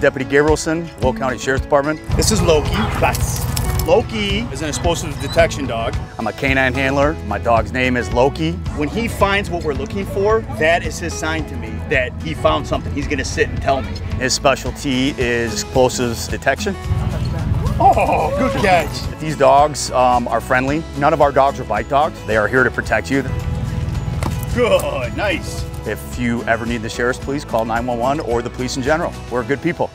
Deputy Gabrielson, Will County Sheriff's Department. This is Loki. Loki is an explosive detection dog. I'm a canine handler. My dog's name is Loki. When he finds what we're looking for, that is his sign to me that he found something. He's gonna sit and tell me. His specialty is explosives detection. Oh, good catch. These dogs um, are friendly. None of our dogs are bite dogs. They are here to protect you. Good, nice. If you ever need the sheriff's police, call 911 or the police in general. We're good people.